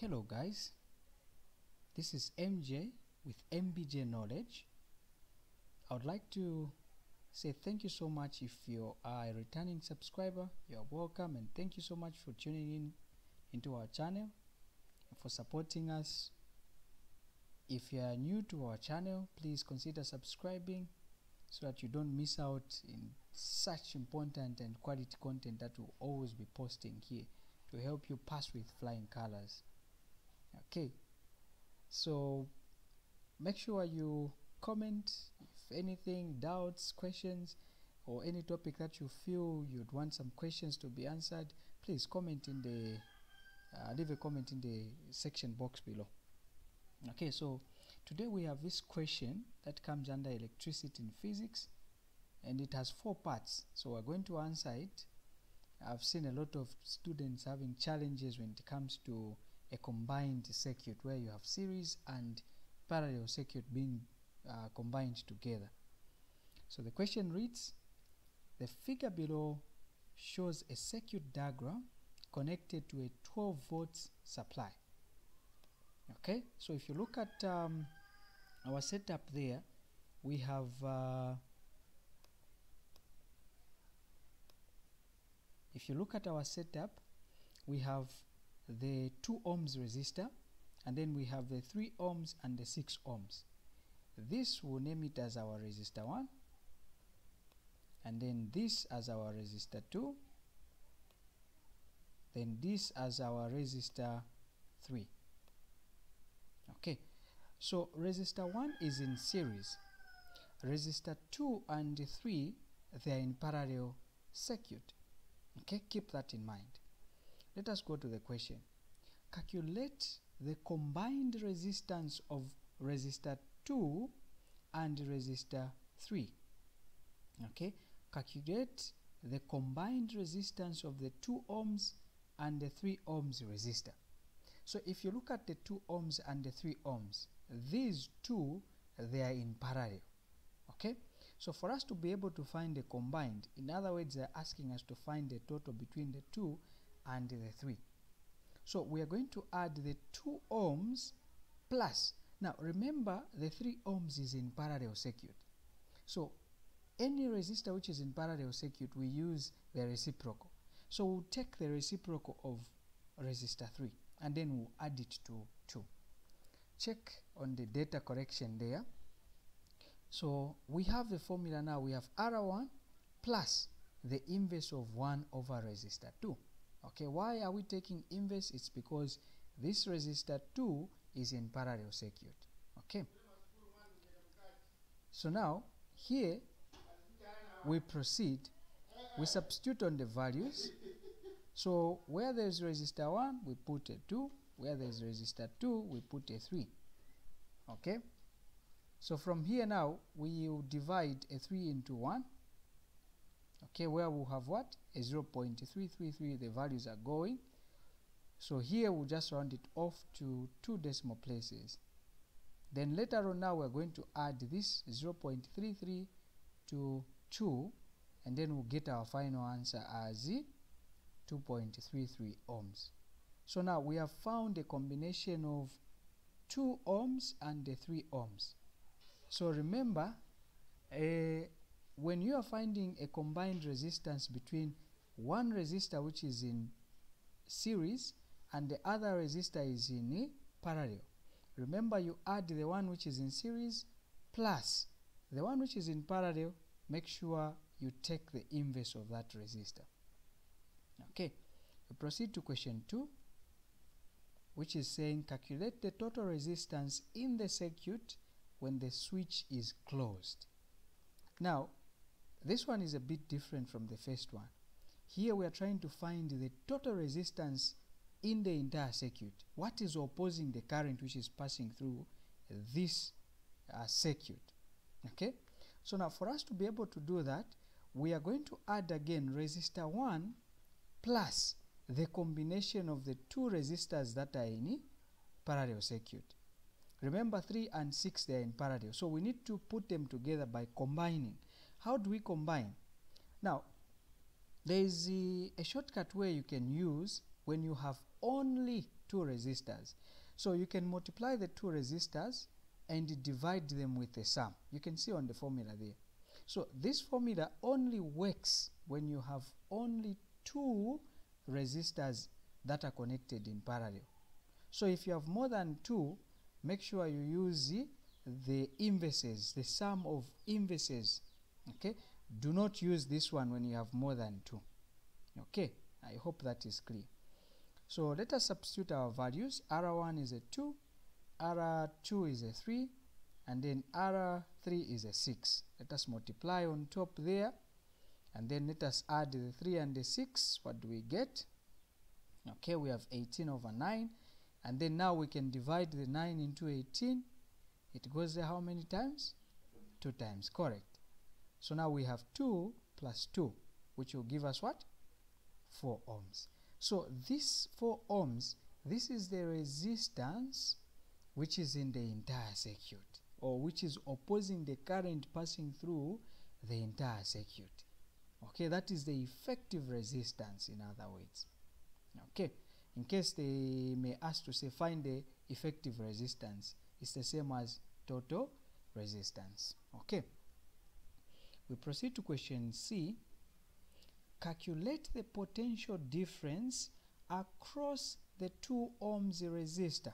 Hello guys, this is MJ with MBJ Knowledge. I would like to say thank you so much if you are a returning subscriber. You're welcome and thank you so much for tuning in into our channel and for supporting us. If you are new to our channel, please consider subscribing so that you don't miss out in such important and quality content that we'll always be posting here to help you pass with flying colors okay. So make sure you comment if anything doubts questions or any topic that you feel you'd want some questions to be answered please comment in the uh, leave a comment in the section box below. Okay so today we have this question that comes under electricity in physics and it has four parts. So we're going to answer it. I've seen a lot of students having challenges when it comes to a combined circuit where you have series and parallel circuit being uh, combined together. So the question reads, the figure below shows a circuit diagram connected to a 12 volts supply. Okay, so if you look at um, our setup there, we have uh, if you look at our setup, we have the 2 ohms resistor and then we have the 3 ohms and the 6 ohms. This will name it as our resistor 1 and then this as our resistor 2 then this as our resistor 3 okay so resistor 1 is in series. Resistor 2 and 3 they are in parallel circuit. Okay keep that in mind let us go to the question. Calculate the combined resistance of resistor 2 and resistor 3. Okay, calculate the combined resistance of the 2 ohms and the 3 ohms resistor. So if you look at the 2 ohms and the 3 ohms, these two they are in parallel. Okay, so for us to be able to find the combined, in other words, they're asking us to find the total between the two and the 3. So we are going to add the 2 ohms plus. Now remember the 3 ohms is in parallel circuit. So any resistor which is in parallel circuit we use the reciprocal. So we'll take the reciprocal of resistor 3 and then we'll add it to 2. Check on the data correction there. So we have the formula now. We have R1 plus the inverse of 1 over resistor 2 okay why are we taking inverse? It's because this resistor 2 is in parallel circuit. Okay. So now here we proceed. We substitute on the values. So where there's resistor 1 we put a 2 where there's resistor 2 we put a 3 okay. So from here now we divide a 3 into 1 okay where we'll have what? A 0.333 the values are going. So here we'll just round it off to two decimal places. Then later on now we're going to add this 0.33 to 2 and then we'll get our final answer as 2.33 ohms. So now we have found a combination of 2 ohms and the 3 ohms. So remember uh, when you are finding a combined resistance between one resistor which is in series and the other resistor is in parallel. Remember you add the one which is in series plus the one which is in parallel. Make sure you take the inverse of that resistor. Okay we proceed to question 2 which is saying calculate the total resistance in the circuit when the switch is closed. Now this one is a bit different from the first one. Here we are trying to find the total resistance in the entire circuit. What is opposing the current which is passing through this uh, circuit? Okay. So now for us to be able to do that, we are going to add again resistor 1 plus the combination of the two resistors that are in parallel circuit. Remember 3 and 6 they are in parallel. So we need to put them together by combining. How do we combine? Now, there is a, a shortcut way you can use when you have only two resistors. So you can multiply the two resistors and divide them with the sum. You can see on the formula there. So this formula only works when you have only two resistors that are connected in parallel. So if you have more than two make sure you use the inverses the sum of inverses okay? Do not use this one when you have more than two. Okay? I hope that is clear. So let us substitute our values. R1 is a 2 r2 is a 3 and then r3 is a 6 let us multiply on top there and then let us add the 3 and the 6 what do we get? Okay we have 18 over 9 and then now we can divide the 9 into 18 it goes there how many times? Two times correct so now we have 2 plus 2 which will give us what? 4 ohms. So this 4 ohms this is the resistance which is in the entire circuit or which is opposing the current passing through the entire circuit. Okay that is the effective resistance in other words. Okay in case they may ask to say find the effective resistance it's the same as total resistance. Okay we proceed to question c. Calculate the potential difference across the 2 ohms resistor.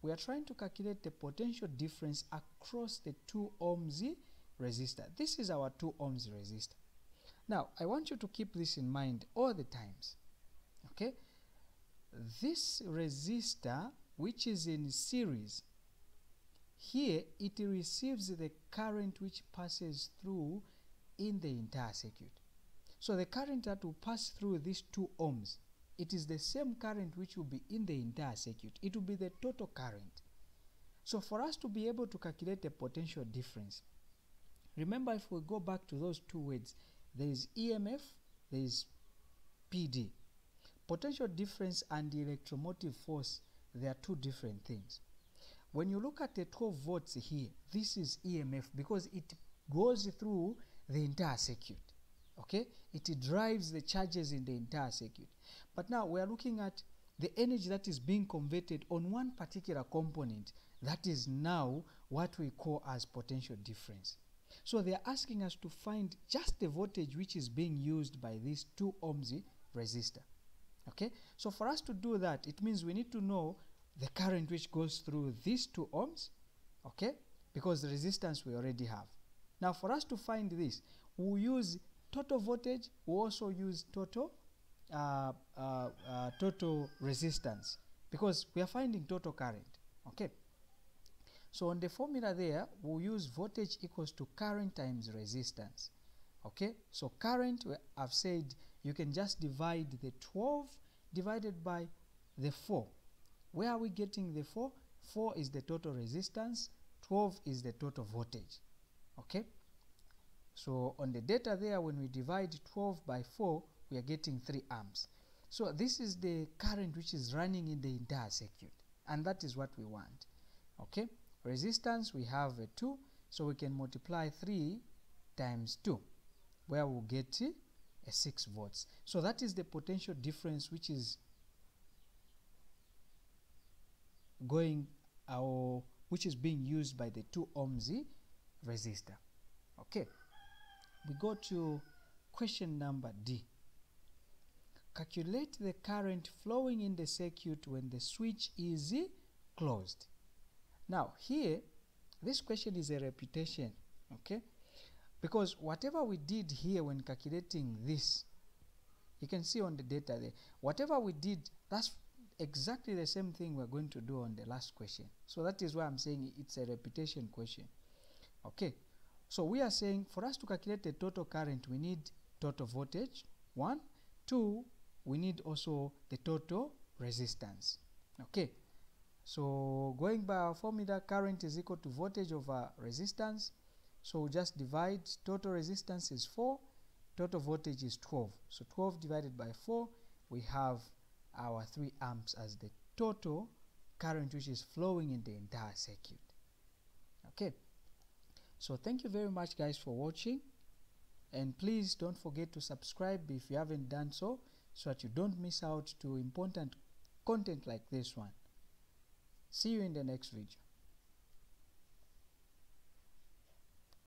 We are trying to calculate the potential difference across the 2 ohms resistor. This is our 2 ohms resistor. Now i want you to keep this in mind all the times okay? This resistor which is in series here it receives the current which passes through in the entire circuit. So the current that will pass through these 2 ohms it is the same current which will be in the entire circuit. It will be the total current. So for us to be able to calculate the potential difference remember if we go back to those two words there is emf there is pd potential difference and electromotive force they are two different things when you look at the 12 volts here this is emf because it goes through the entire circuit okay? It drives the charges in the entire circuit. But now we are looking at the energy that is being converted on one particular component that is now what we call as potential difference. So they are asking us to find just the voltage which is being used by this 2 ohms resistor okay? So for us to do that it means we need to know the current which goes through these 2 ohms okay because the resistance we already have. Now for us to find this we'll use total voltage we also use total uh, uh, uh, total resistance because we are finding total current okay. So on the formula there we'll use voltage equals to current times resistance okay. So current I've said you can just divide the 12 divided by the 4 where are we getting the 4 4 is the total resistance. 12 is the total voltage. Okay? So on the data there when we divide 12 by 4 we are getting 3 amps. So this is the current which is running in the entire circuit and that is what we want. Okay? Resistance we have a 2 so we can multiply 3 times 2 where we'll get a 6 volts. So that is the potential difference which is going or which is being used by the 2 ohms resistor. Okay. We go to question number D. Calculate the current flowing in the circuit when the switch is closed. Now here this question is a repetition okay? Because whatever we did here when calculating this you can see on the data there whatever we did that's exactly the same thing we're going to do on the last question. So that is why i'm saying it's a repetition question. Okay. So we are saying for us to calculate the total current we need total voltage one. Two we need also the total resistance. Okay. So going by our formula current is equal to voltage over resistance. So we just divide total resistance is 4 total voltage is 12 so 12 divided by 4 we have our 3 amps as the total current which is flowing in the entire circuit. Okay. So thank you very much guys for watching. And please don't forget to subscribe if you haven't done so so that you don't miss out to important content like this one. See you in the next video